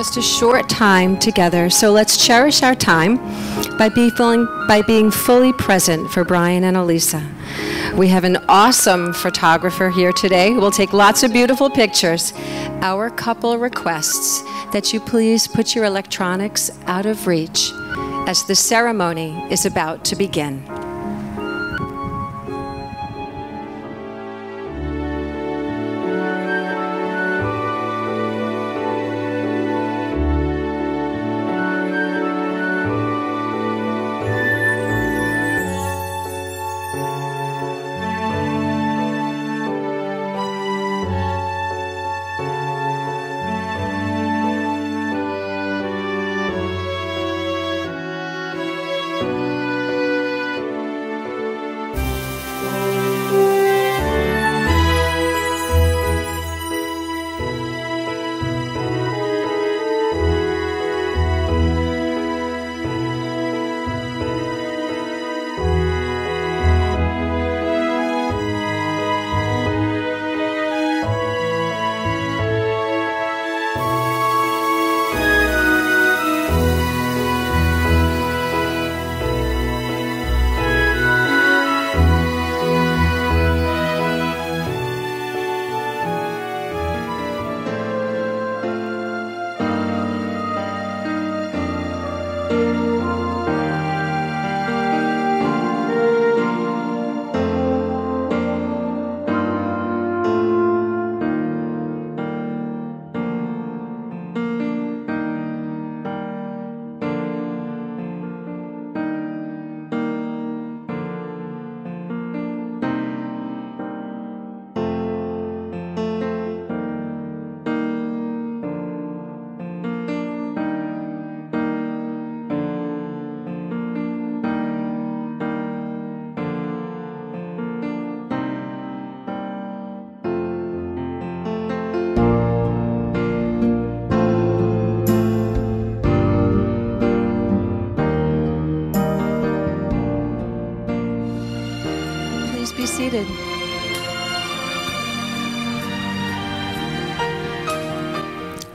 just a short time together, so let's cherish our time by, be feeling, by being fully present for Bryan and Alyssa. We have an awesome photographer here today who will take lots of beautiful pictures. Our couple requests that you please put your electronics out of reach as the ceremony is about to begin.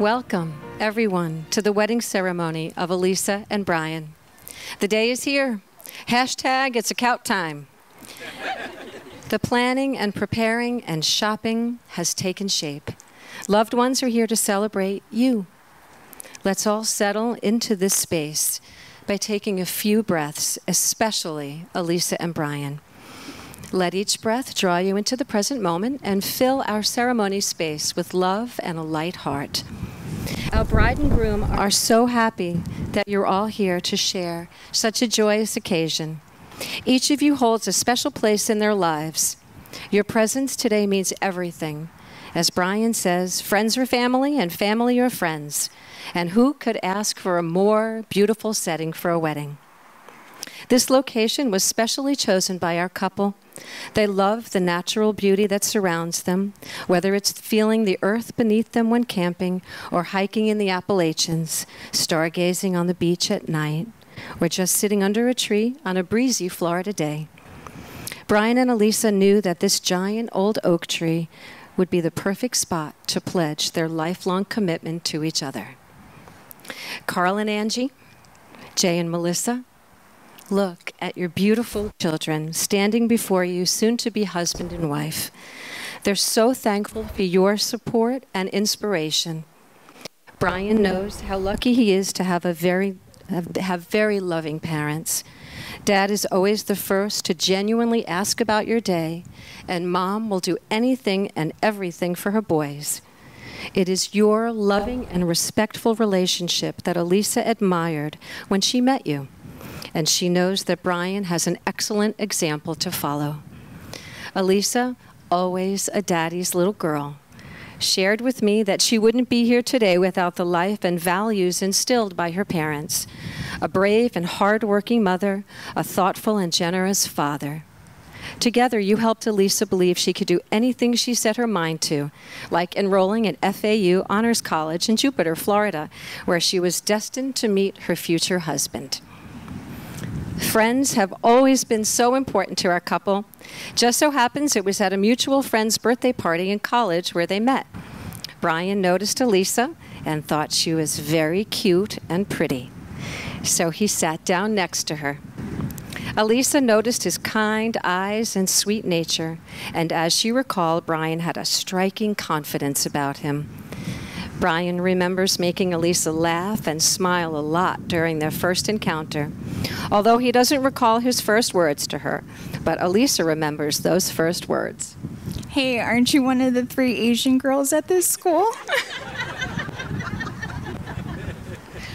Welcome, everyone, to the wedding ceremony of Alyssa and Bryan. The day is here. Hashtag it's a count time. the planning and preparing and shopping has taken shape. Loved ones are here to celebrate you. Let's all settle into this space by taking a few breaths, especially Alyssa and Bryan. Let each breath draw you into the present moment and fill our ceremony space with love and a light heart. Our bride and groom are so happy that you're all here to share such a joyous occasion. Each of you holds a special place in their lives. Your presence today means everything. As Bryan says, friends are family and family are friends. And who could ask for a more beautiful setting for a wedding? This location was specially chosen by our couple they love the natural beauty that surrounds them, whether it's feeling the earth beneath them when camping or hiking in the Appalachians, stargazing on the beach at night, or just sitting under a tree on a breezy Florida day. Bryan and Alyssa knew that this giant old oak tree would be the perfect spot to pledge their lifelong commitment to each other. Carl and Angie, Jay and Melissa, Look at your beautiful children standing before you, soon to be husband and wife. They're so thankful for your support and inspiration. Bryan knows how lucky he is to have a very have, very loving parents. Dad is always the first to genuinely ask about your day, and mom will do anything and everything for her boys. It is your loving and respectful relationship that Alyssa admired when she met you and she knows that Bryan has an excellent example to follow. Alyssa, always a daddy's little girl, shared with me that she wouldn't be here today without the life and values instilled by her parents a brave and hard-working mother, a thoughtful and generous father. Together, you helped Alyssa believe she could do anything she set her mind to, like enrolling at FAU Honors College in Jupiter, Florida, where she was destined to meet her future husband. Friends have always been so important to our couple. Just so happens it was at a mutual friend's birthday party in college where they met. Bryan noticed Alyssa and thought she was very cute and pretty. So he sat down next to her. Alyssa noticed his kind eyes and sweet nature, and as she recalled, Bryan had a striking confidence about him. Bryan remembers making Alyssa laugh and smile a lot during their first encounter, although he doesn't recall his first words to her. But Alyssa remembers those first words. Hey, aren't you one of the three Asian girls at this school?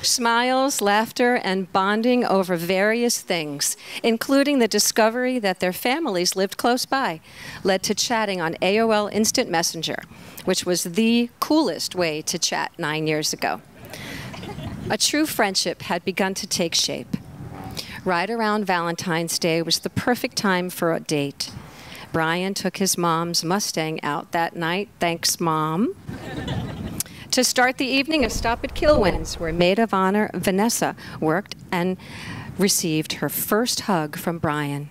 Smiles, laughter, and bonding over various things, including the discovery that their families lived close by, led to chatting on AOL Instant Messenger, which was the coolest way to chat nine years ago. A true friendship had begun to take shape. Right around Valentine's Day was the perfect time for a date. Bryan took his mom's Mustang out that night. Thanks, Mom. to start the evening, a stop at Kilwins, where maid of honor Vanessa worked and received her first hug from Bryan.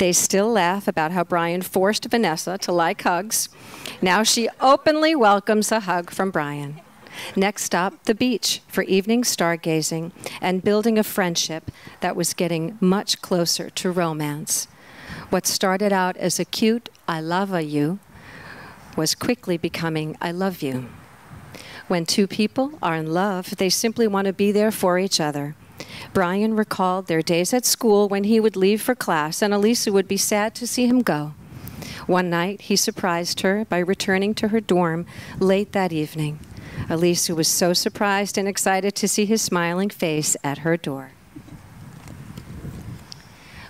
They still laugh about how Bryan forced Vanessa to like hugs. Now she openly welcomes a hug from Bryan. Next stop, the beach for evening stargazing and building a friendship that was getting much closer to romance. What started out as a cute I love you was quickly becoming I love you. When two people are in love, they simply want to be there for each other. Bryan recalled their days at school when he would leave for class and Alyssa would be sad to see him go. One night, he surprised her by returning to her dorm late that evening. Alyssa was so surprised and excited to see his smiling face at her door.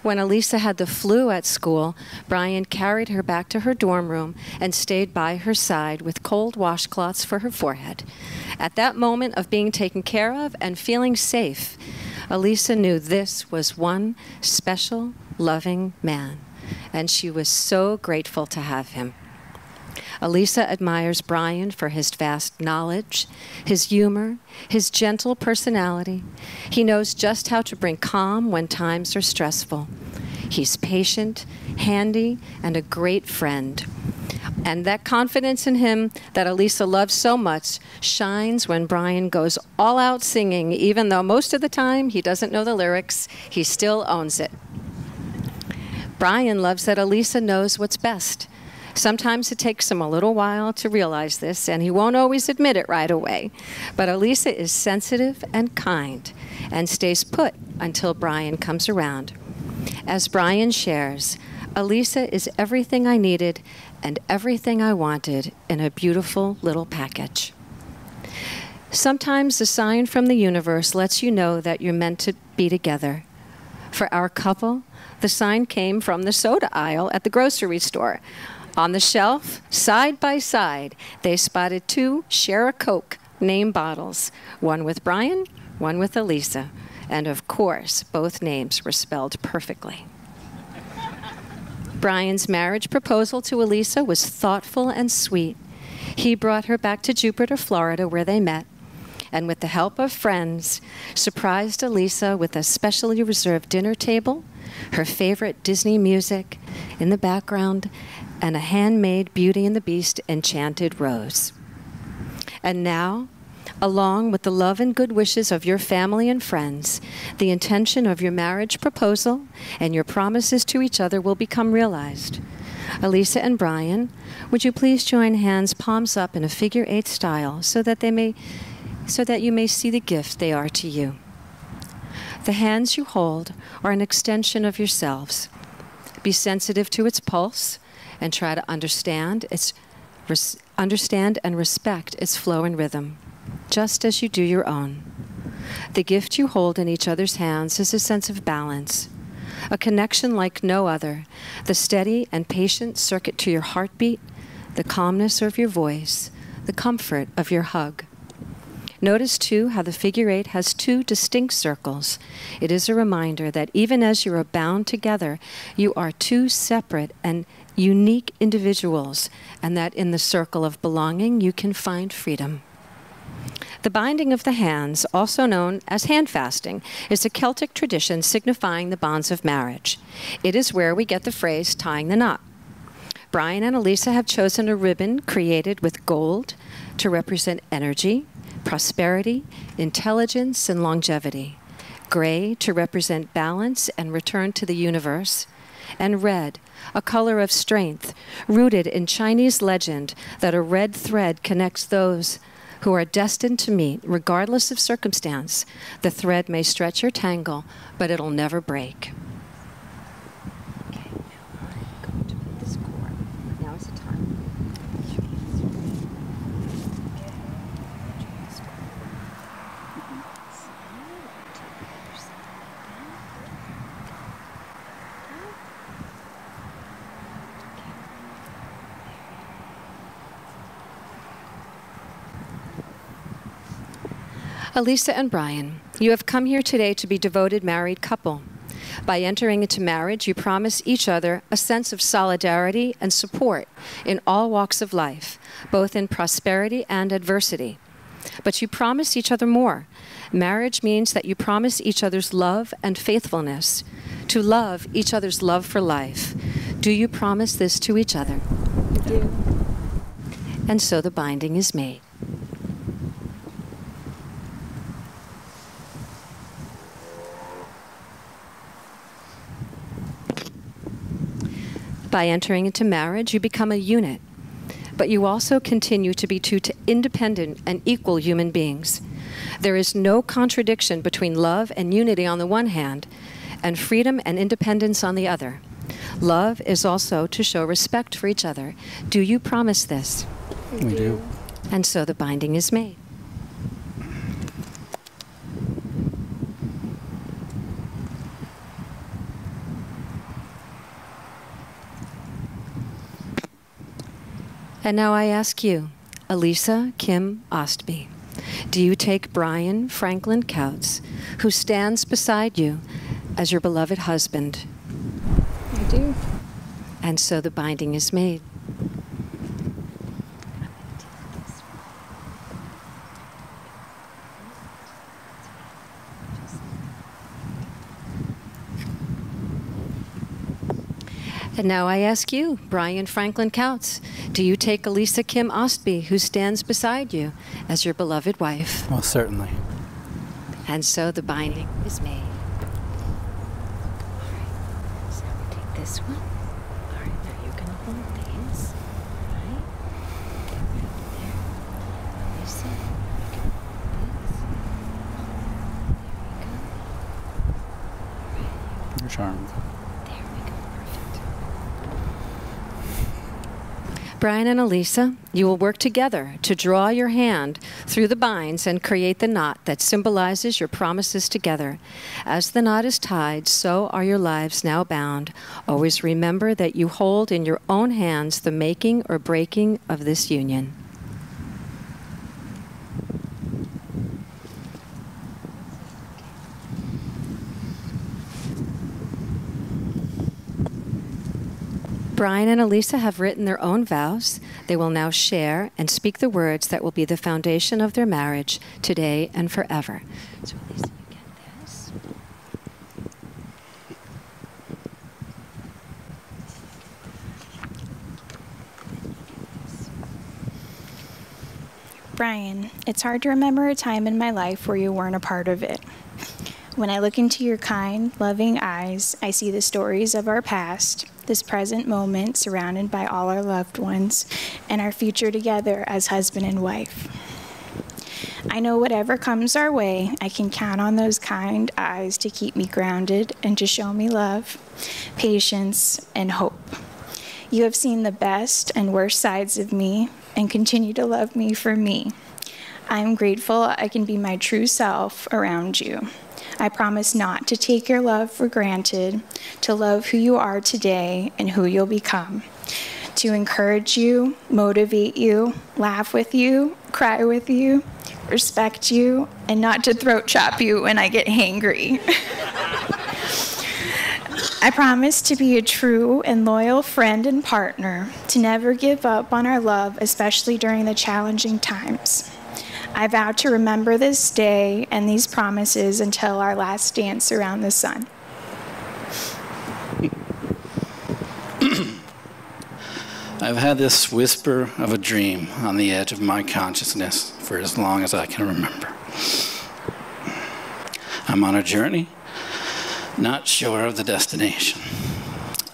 When Alyssa had the flu at school, Bryan carried her back to her dorm room and stayed by her side with cold washcloths for her forehead. At that moment of being taken care of and feeling safe, Alyssa knew this was one special, loving man, and she was so grateful to have him. Alyssa admires Bryan for his vast knowledge, his humor, his gentle personality. He knows just how to bring calm when times are stressful. He's patient, handy, and a great friend. And that confidence in him that Alyssa loves so much shines when Bryan goes all out singing, even though most of the time he doesn't know the lyrics, he still owns it. Bryan loves that Alyssa knows what's best Sometimes it takes him a little while to realize this, and he won't always admit it right away. But Alyssa is sensitive and kind and stays put until Bryan comes around. As Bryan shares, Alyssa is everything I needed and everything I wanted in a beautiful little package. Sometimes a sign from the universe lets you know that you're meant to be together. For our couple, the sign came from the soda aisle at the grocery store. On the shelf, side by side, they spotted two Share a Coke name bottles, one with Bryan, one with Alyssa. And of course, both names were spelled perfectly. Bryan's marriage proposal to Alyssa was thoughtful and sweet. He brought her back to Jupiter, Florida, where they met, and with the help of friends, surprised Alyssa with a specially reserved dinner table, her favorite Disney music in the background, and a handmade Beauty and the Beast enchanted rose. And now, along with the love and good wishes of your family and friends, the intention of your marriage proposal and your promises to each other will become realized. Alyssa and Bryan, would you please join hands, palms up in a figure eight style, so that they may, so that you may see the gift they are to you. The hands you hold are an extension of yourselves. Be sensitive to its pulse and try to understand its understand and respect its flow and rhythm, just as you do your own. The gift you hold in each other's hands is a sense of balance, a connection like no other, the steady and patient circuit to your heartbeat, the calmness of your voice, the comfort of your hug. Notice too how the figure eight has two distinct circles. It is a reminder that even as you are bound together, you are two separate and unique individuals, and that in the circle of belonging you can find freedom. The binding of the hands, also known as hand fasting, is a Celtic tradition signifying the bonds of marriage. It is where we get the phrase tying the knot. Bryan and Alyssa have chosen a ribbon created with gold to represent energy, prosperity, intelligence, and longevity, gray to represent balance and return to the universe, and red, a color of strength, rooted in Chinese legend that a red thread connects those who are destined to meet, regardless of circumstance. The thread may stretch or tangle, but it'll never break. Alyssa and Bryan, you have come here today to be devoted married couple. By entering into marriage, you promise each other a sense of solidarity and support in all walks of life, both in prosperity and adversity. But you promise each other more. Marriage means that you promise each other's love and faithfulness, to love each other's love for life. Do you promise this to each other? I do. And so the binding is made. By entering into marriage, you become a unit, but you also continue to be two independent and equal human beings. There is no contradiction between love and unity on the one hand, and freedom and independence on the other. Love is also to show respect for each other. Do you promise this? We do. And so the binding is made. And now I ask you, Alyssa Kim Ostby, do you take Bryan Franklin Couts, who stands beside you, as your beloved husband? I do. And so the binding is made. And now I ask you, Bryan Franklin Couts, do you take Alyssa Kim Ostby, who stands beside you, as your beloved wife? Well, certainly. And so the binding is made. All right. So we take this one. All right, now you're going to hold these. All right. Get right there. Alyssa, you can hold these. There we go. All right. You're charmed. There we go. Perfect. Bryan and Alyssa, you will work together to draw your hand through the binds and create the knot that symbolizes your promises together. As the knot is tied, so are your lives now bound. Always remember that you hold in your own hands the making or breaking of this union. Bryan and Alyssa have written their own vows. They will now share and speak the words that will be the foundation of their marriage today and forever. So, Alyssa, you get this. Bryan, it's hard to remember a time in my life where you weren't a part of it. When I look into your kind, loving eyes, I see the stories of our past, this present moment surrounded by all our loved ones, and our future together as husband and wife. I know whatever comes our way, I can count on those kind eyes to keep me grounded and to show me love, patience, and hope. You have seen the best and worst sides of me and continue to love me for me. I am grateful I can be my true self around you. I promise not to take your love for granted, to love who you are today and who you'll become, to encourage you, motivate you, laugh with you, cry with you, respect you, and not to throat chop you when I get hangry. I promise to be a true and loyal friend and partner, to never give up on our love, especially during the challenging times. I vow to remember this day and these promises until our last dance around the sun. I've had this whisper of a dream on the edge of my consciousness for as long as I can remember. I'm on a journey, not sure of the destination,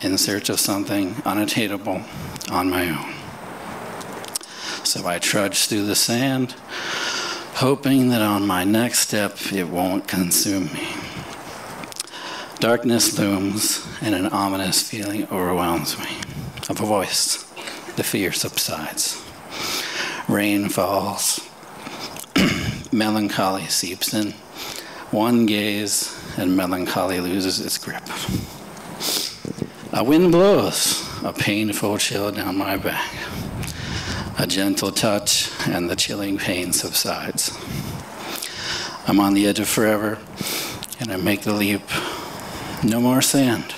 in search of something unattainable on my own. So I trudge through the sand, hoping that on my next step it won't consume me. Darkness looms, and an ominous feeling overwhelms me of a voice the fear subsides. Rain falls, melancholy seeps in. One gaze, and melancholy loses its grip. A wind blows, a painful chill down my back. A gentle touch, and the chilling pain subsides. I'm on the edge of forever, and I make the leap. No more sand.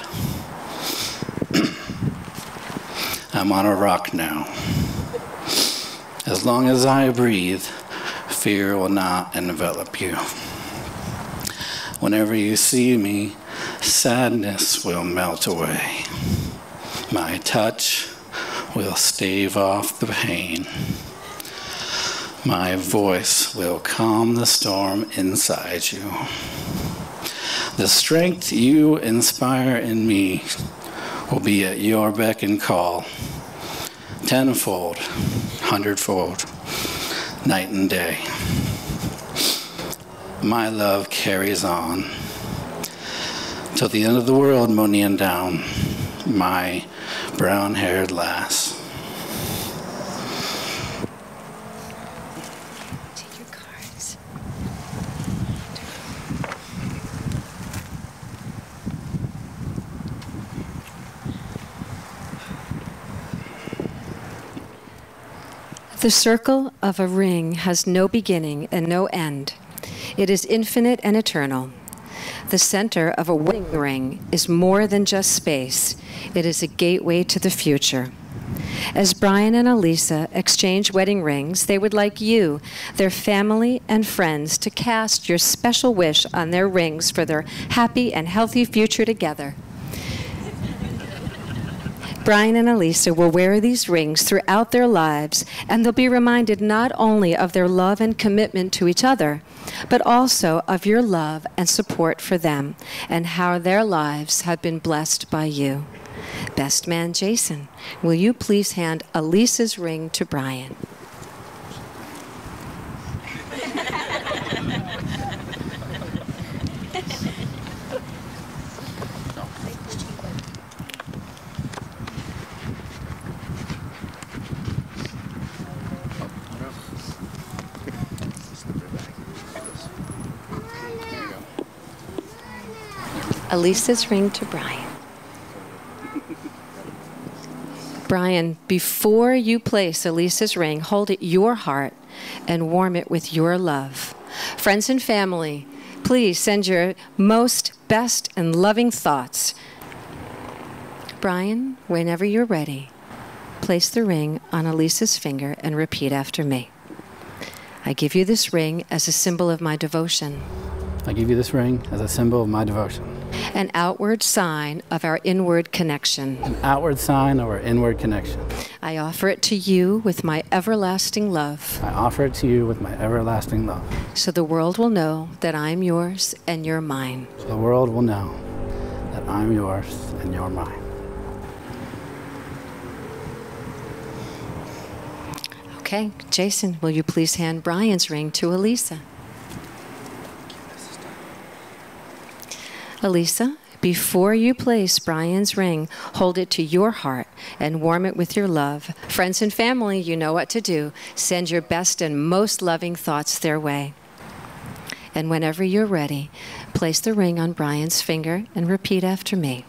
I'm on a rock now. As long as I breathe, fear will not envelop you. Whenever you see me, sadness will melt away. My touch will stave off the pain. My voice will calm the storm inside you. The strength you inspire in me will be at your beck and call, tenfold, hundredfold, night and day. My love carries on till the end of the world, Mo nighean donn, my brown haired lass. The circle of a ring has no beginning and no end. It is infinite and eternal. The center of a wedding ring is more than just space, it is a gateway to the future. As Bryan and Alyssa exchange wedding rings, they would like you, their family and friends, to cast your special wish on their rings for their happy and healthy future together. Bryan and Alyssa will wear these rings throughout their lives, and they'll be reminded not only of their love and commitment to each other, but also of your love and support for them, and how their lives have been blessed by you. Best man Jason, will you please hand Alyssa's ring to Bryan? Alyssa's ring to Bryan. Bryan, before you place Alyssa's ring, hold it your heart and warm it with your love. Friends and family, please send your most best and loving thoughts. Bryan, whenever you're ready, place the ring on Alyssa's finger and repeat after me. I give you this ring as a symbol of my devotion. I give you this ring as a symbol of my devotion an outward sign of our inward connection. An outward sign of our inward connection. I offer it to you with my everlasting love. I offer it to you with my everlasting love. So the world will know that I'm yours and you're mine. So the world will know that I'm yours and you're mine. Okay, Jason, will you please hand Bryan's ring to Alyssa? Alyssa, before you place Bryan's ring, hold it to your heart and warm it with your love. Friends and family, you know what to do. Send your best and most loving thoughts their way. And whenever you're ready, place the ring on Bryan's finger and repeat after me.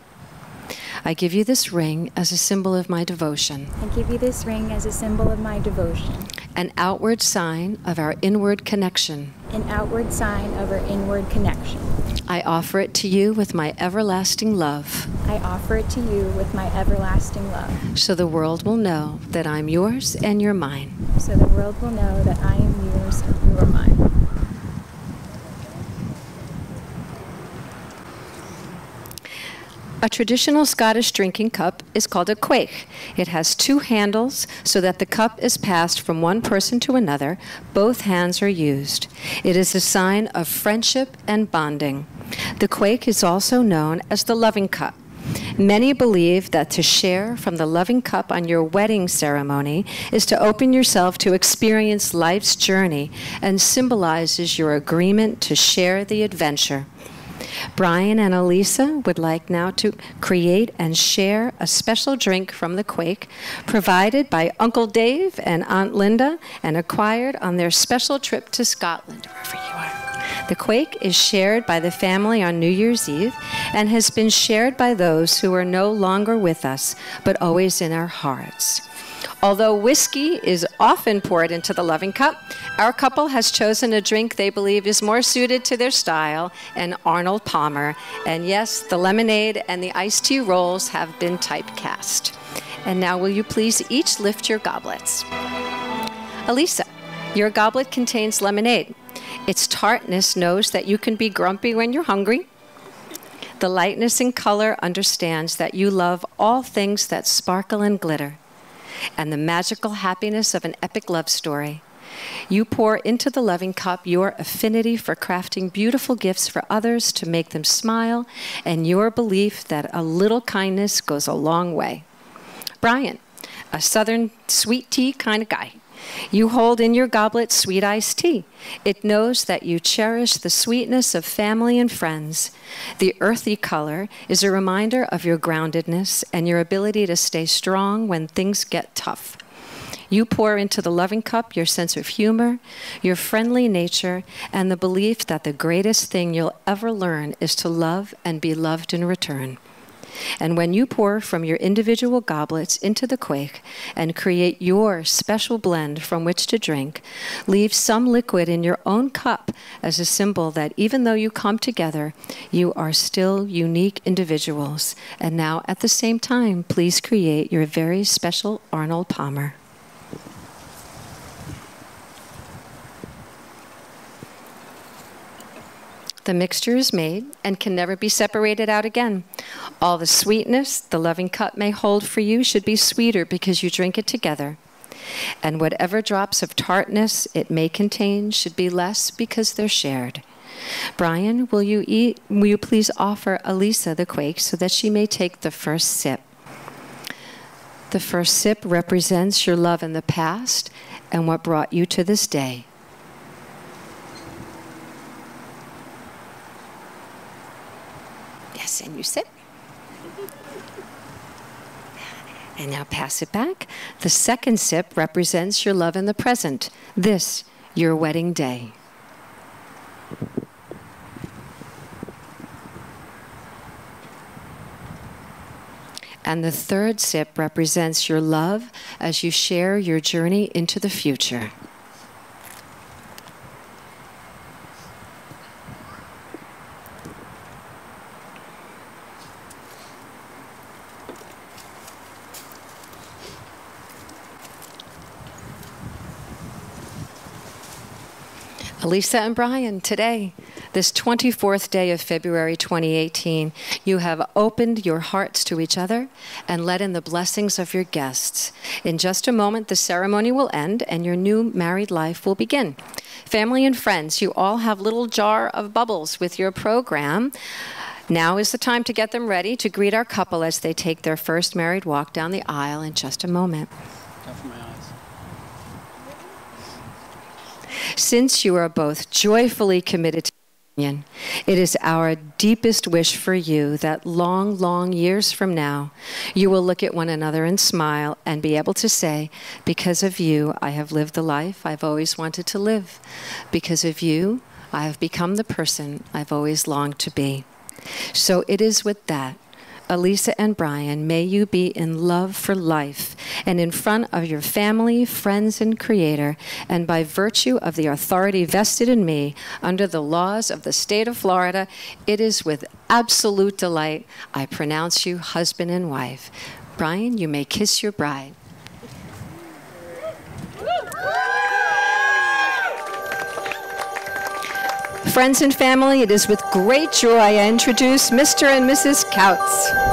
I give you this ring as a symbol of my devotion, I give you this ring as a symbol of my devotion, an outward sign of our inward connection. an outward sign of our inward connection. I offer it to you with my everlasting love, I offer it to you with my everlasting love, so the world will know that I'm yours and you're mine. so the world will know that I am yours and you are mine. A traditional Scottish drinking cup is called a quaich. It has two handles so that the cup is passed from one person to another. Both hands are used. It is a sign of friendship and bonding. The quaich is also known as the loving cup. Many believe that to share from the loving cup on your wedding ceremony is to open yourself to experience life's journey and symbolizes your agreement to share the adventure. Bryan and Alyssa would like now to create and share a special drink from the Quaich, provided by Uncle Dave and Aunt Linda, and acquired on their special trip to Scotland, wherever you are. The Quaich is shared by the family on New Year's Eve and has been shared by those who are no longer with us, but always in our hearts. Although whiskey is often poured into the loving cup, our couple has chosen a drink they believe is more suited to their style, an Arnold Palmer. And yes, the lemonade and the iced tea rolls have been typecast. And now, will you please each lift your goblets? Alyssa, your goblet contains lemonade. Its tartness knows that you can be grumpy when you're hungry. The lightness in color understands that you love all things that sparkle and glitter and the magical happiness of an epic love story. You pour into the loving cup your affinity for crafting beautiful gifts for others to make them smile, and your belief that a little kindness goes a long way. Bryan, a southern sweet tea kind of guy. You hold in your goblet sweet iced tea. It knows that you cherish the sweetness of family and friends. The earthy color is a reminder of your groundedness and your ability to stay strong when things get tough. You pour into the loving cup your sense of humor, your friendly nature, and the belief that the greatest thing you'll ever learn is to love and be loved in return. And when you pour from your individual goblets into the quaich and create your special blend from which to drink, leave some liquid in your own cup as a symbol that even though you come together, you are still unique individuals. And now, at the same time, please create your very special Arnold Palmer. The mixture is made and can never be separated out again. All the sweetness the loving cup may hold for you should be sweeter because you drink it together. And whatever drops of tartness it may contain should be less because they're shared. Bryan, will you eat will you please offer Alyssa the quaich so that she may take the first sip? The first sip represents your love in the past and what brought you to this day. Yes, and you sit. And now pass it back. The second sip represents your love in the present. This, your wedding day. And the third sip represents your love as you share your journey into the future. Alyssa and Bryan, today, this 24th day of February 2018, you have opened your hearts to each other and let in the blessings of your guests. In just a moment, the ceremony will end and your new married life will begin. Family and friends, you all have little jar of bubbles with your program. Now is the time to get them ready to greet our couple as they take their first married walk down the aisle in just a moment. Cover my eyes. Since you are both joyfully committed to union, it is our deepest wish for you that long, long years from now, you will look at one another and smile and be able to say, Because of you, I have lived the life I've always wanted to live. Because of you, I have become the person I've always longed to be. So it is with that Alyssa and Bryan, may you be in love for life and in front of your family, friends, and Creator, and by virtue of the authority vested in me under the laws of the state of Florida, it is with absolute delight I pronounce you husband and wife. Bryan, you may kiss your bride. Friends and family, it is with great joy I introduce Mr. and Mrs. Couts.